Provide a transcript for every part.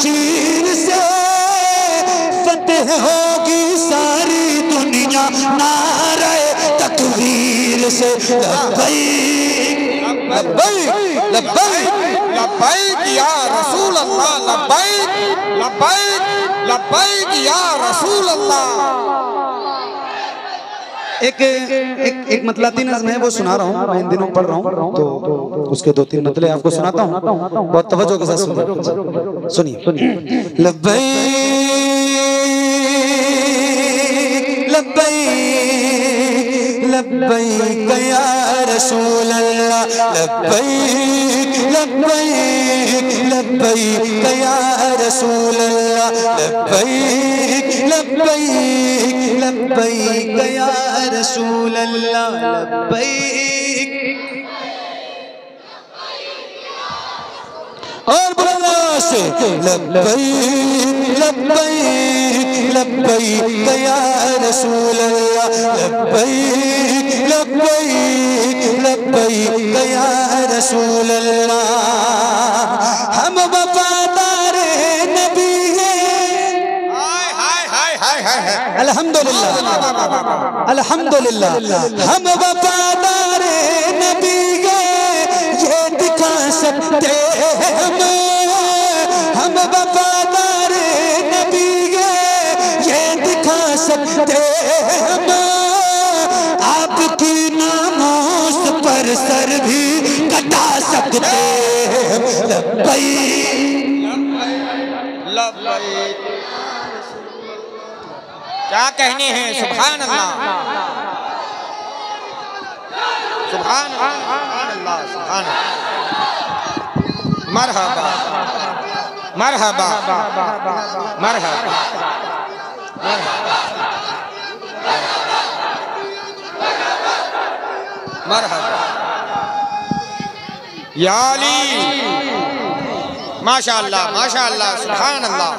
शमशीर से फतेह होगी सारी दुनिया। नारे तकबीर से। लबई लबई लब्बैक या रसूल अल्लाह लब्बैक लब्बैक लब्बैक, या रसूल अल्लाह एक एक एक मतलाती नज्म है वो सुना रहा हूँ, मैं इन दिनों पढ़ रहा हूँ तो उसके दो तीन मतले आपको सुनाता हूँ। बहुत तवज्जो के साथ सुनिए। लब्बैक लब्बैक लब्बैक या रसूल अल्लाह लब्बैक लब्बैक लब्बैक या रसूल अल्लाह लब्बैक लब्बैक लब्बैक या रसूल अल्लाह लब्बैक और बोलना से लब्बैक लब्बैक लब्बैक या रसूल अल्लाह लब्बैक लब्बैक लब्बैक या रसूल अल्लाह हम वफादार अल्हम्दुलिल्लाह अल्हम्दुलिल्लाह हम वफादार नबी हैं ये दिखा सकते हम हम वफादार नबी हैं ये दिखा सकते हम आपकी नामोस पर सर भी कटा सकते हम लब्बैक लब्बैक क्या कहने हैं? सुभान अल्लाह सुभान अल्लाह सुभान मरहबा मरहबा मरहबा। मरहबा। या अली। माशाअल्लाह माशाअल्लाह सुभान अल्लाह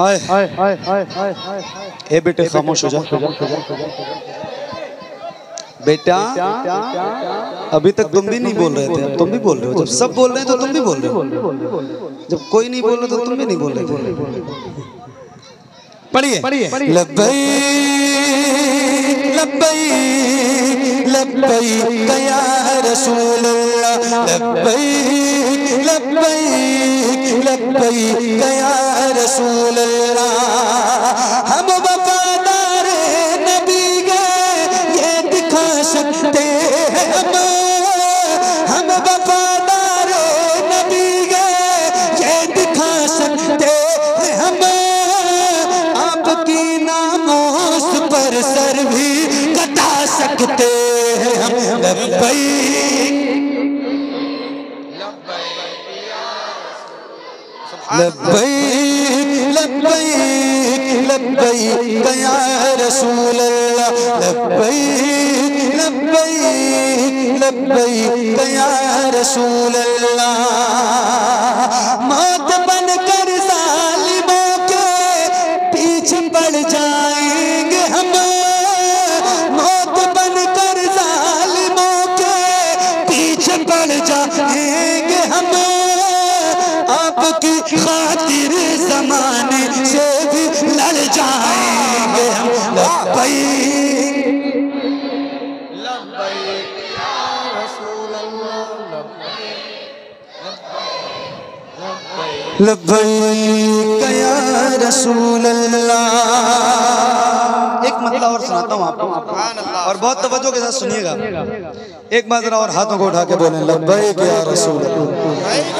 हाय हाय हाय हाय हाय हाय ए बेटे खामोश हो जा। बेटा अभी तक तुम भी नहीं बोल रहे थे। तुम भी बोल रहे हो। जब सब बोल रहे हैं तो तुम भी बोल रहे हो। जब कोई नहीं बोल रहा तो तुम भी नहीं बोल रहे थे। पढ़िए। लब्बई लब्बई लब्बई या रसूल अल्लाह लब्बई लब्बई लब्बई या रसूल हम वफादार नबी गए, ये दिखा सकते हैं हम। हम वफादार नबी गए, ये दिखा सकते हैं हम। आपकी नामोस पर सर भी कटा सकते हैं हम। लब्बई लब्बैक लब्बैक लब्बैक या रसूल अल्लाह लब्बैक लब्बैक लब्बैक या रसूल अल्लाह मौत बनकर जालिमों के पीछे पड़ जाएँगे हम मौत बनकर जालिमों के पीछे पड़ हम आपकी खातिर जमाने से भी लड़ जाएँगे हम। लब्बैक या रसूल अल्लाह एक मतलब और सुनाता हूँ आपको। और बहुत तवज्जो के साथ सुनिएगा। एक बार जरा और हाथों को उठा के बोले लब्बैक या रसूल अल्लाह या रसूल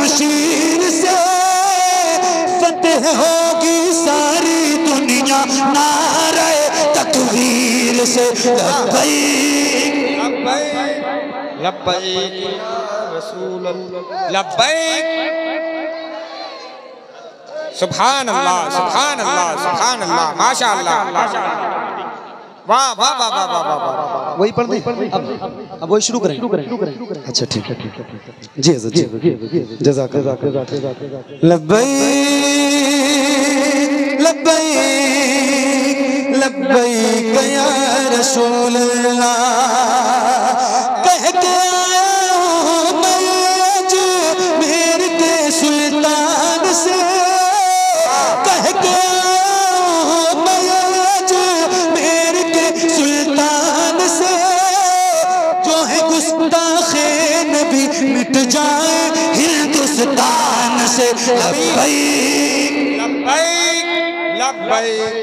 मशीन से फतेह होगी सारी दुनिया नारे तकबीर से। सुभान अल्लाह सुभान अल्लाह सुभान अल्लाह माशा अल्लाह वाह वाह वाह वाह वाह वाह वही पढ़ वही पढ़ अब वही शुरू करें अच्छा ठीक है ठीक है जी हज़रत जी जजाक लब्बई लब्बई लब्बई या रसूल अल्लाह मिट जाए हिंदुस्तान से। लब्बई लब्बैक लब्बैक।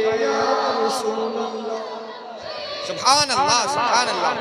सुभान अल्लाह सुभान अल्लाह